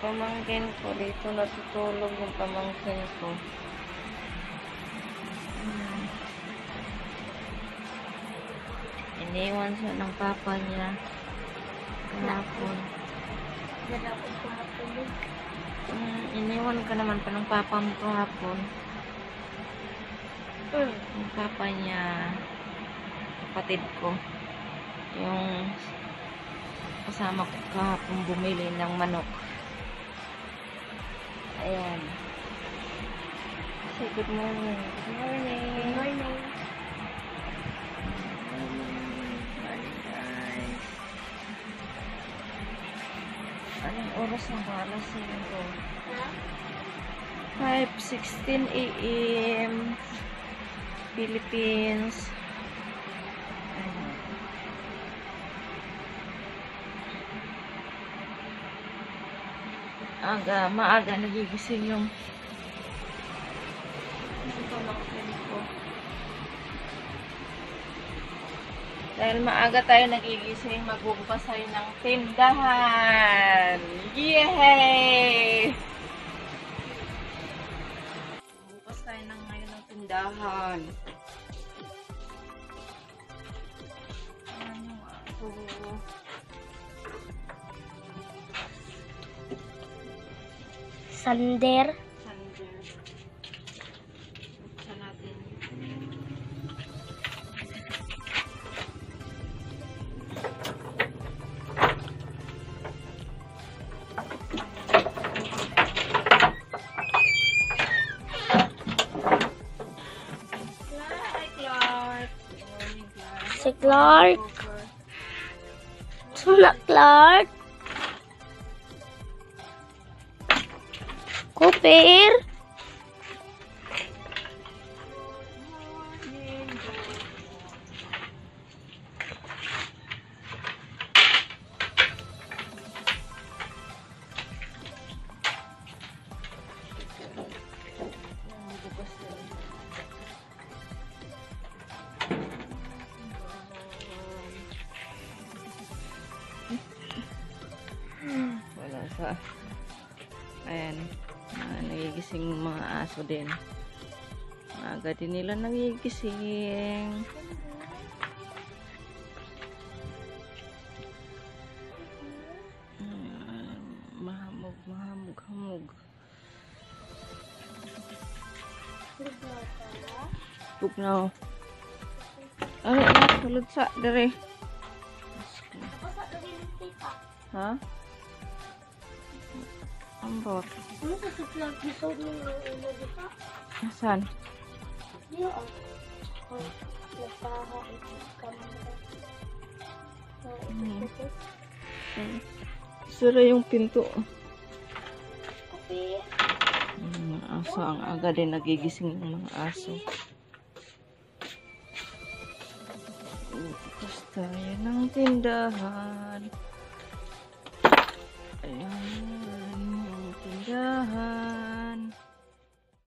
pamangkin ko. Dito natutulog yung pamangkin ko. Iniwan siya ng papa niya. Kahapon. Akong tumatulog. Mm, iniwan ka naman pa ng papa mo kahapon. Hmm. Yung papa niya, kapatid ko, yung kasama ko kahapon bumili ng manok. Ayan. Say good morning. Good morning. Good morning. Anong oras na ba? Alas 5. Ha? 5.16 a.m. Philippines. Ayan. Aga, maaga nagigising yung ko. Dahil maaga tayo nagigising, magbubukas tayo ng tindahan. Yay! Bukas tayo ng ngayon ng tindahan. Ano nga Sander. Sander. Buksan natin. Si Clark. Suna Clark. Kupir. Morning, Bukas na. Wala sa... Ayan. Ah, nagigising yung mga aso din. Maaga din nila nagigising. Mm, mahamog, mahamog, hamog. Tugnaw. Ay, ay, sulod sa, dere. Ha? Ambot. Nagpaha ito kamera. Hmm. Mm. Sira yung pinto. Yung mga aso, ang aga din nagigising yung mga aso. Bukas tayo ng tindahan. Ayan, yung tindahan.